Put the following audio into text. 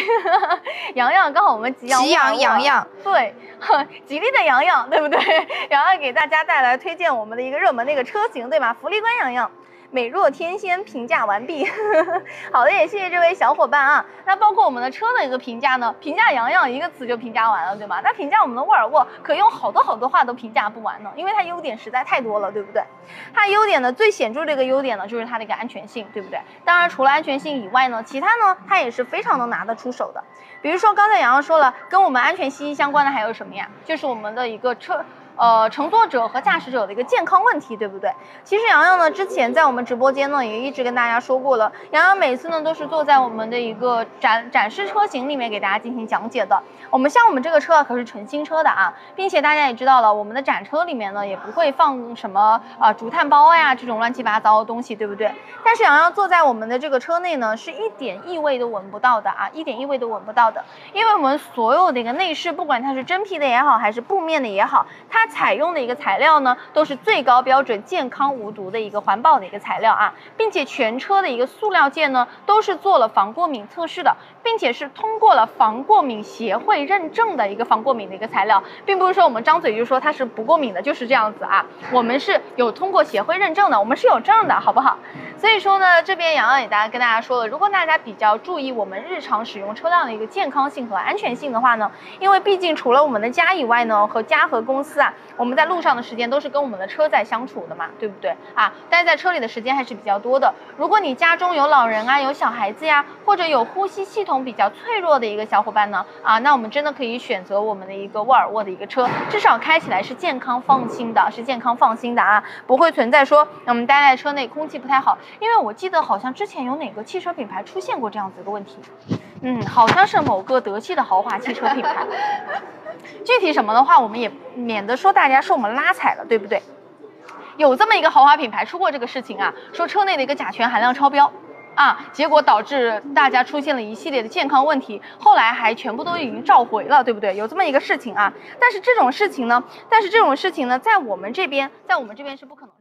洋洋刚好我们吉阳吉阳洋洋，对，吉利的洋洋，对不对？洋洋给大家带来推荐我们的一个热门的一个车型，对吧？福利官洋洋。美若天仙评价完毕，好的，也谢谢这位小伙伴啊。那包括我们的车的一个评价呢，评价洋洋一个词就评价完了，对吗？那评价我们的沃尔沃可用好多好多话都评价不完呢，因为它优点实在太多了，对不对？它优点呢最显著的一个优点呢就是它的一个安全性，对不对？当然除了安全性以外呢，其他呢它也是非常能拿得出手的。比如说刚才洋洋说了，跟我们安全息息相关的还有什么呀？就是我们的一个车。呃，乘坐者和驾驶者的一个健康问题，对不对？其实洋洋呢，之前在我们直播间呢，也一直跟大家说过了。洋洋每次呢，都是坐在我们的一个展展示车型里面给大家进行讲解的。我们像我们这个车可是纯新车的啊，并且大家也知道了，我们的展车里面呢，也不会放什么啊竹炭包呀这种乱七八糟的东西，对不对？但是洋洋坐在我们的这个车内呢，是一点异味都闻不到的啊，一点异味都闻不到的，因为我们所有的一个内饰，不管它是真皮的也好，还是布面的也好，它。采用的一个材料呢，都是最高标准、健康无毒的一个环保的一个材料啊，并且全车的一个塑料件呢，都是做了防过敏测试的，并且是通过了防过敏协会认证的一个防过敏的一个材料，并不是说我们张嘴就说它是不过敏的，就是这样子啊，我们是有通过协会认证的，我们是有证的，好不好？所以说呢，这边洋洋也大家跟大家说了，如果大家比较注意我们日常使用车辆的一个健康性和安全性的话呢，因为毕竟除了我们的家以外呢，和家和公司啊。我们在路上的时间都是跟我们的车在相处的嘛，对不对啊？待在车里的时间还是比较多的。如果你家中有老人啊，有小孩子呀，或者有呼吸系统比较脆弱的一个小伙伴呢，啊，那我们真的可以选择我们的一个沃尔沃的一个车，至少开起来是健康放心的，是健康放心的啊，不会存在说我们待在车内空气不太好。因为我记得好像之前有哪个汽车品牌出现过这样子一个问题，嗯，好像是某个德系的豪华汽车品牌。具体什么的话，我们也免得说大家说我们拉踩了，对不对？有这么一个豪华品牌出过这个事情啊，说车内的一个甲醛含量超标啊，结果导致大家出现了一系列的健康问题，后来还全部都已经召回了，对不对？有这么一个事情啊，但是这种事情呢，但是这种事情呢，在我们这边，在我们这边是不可能。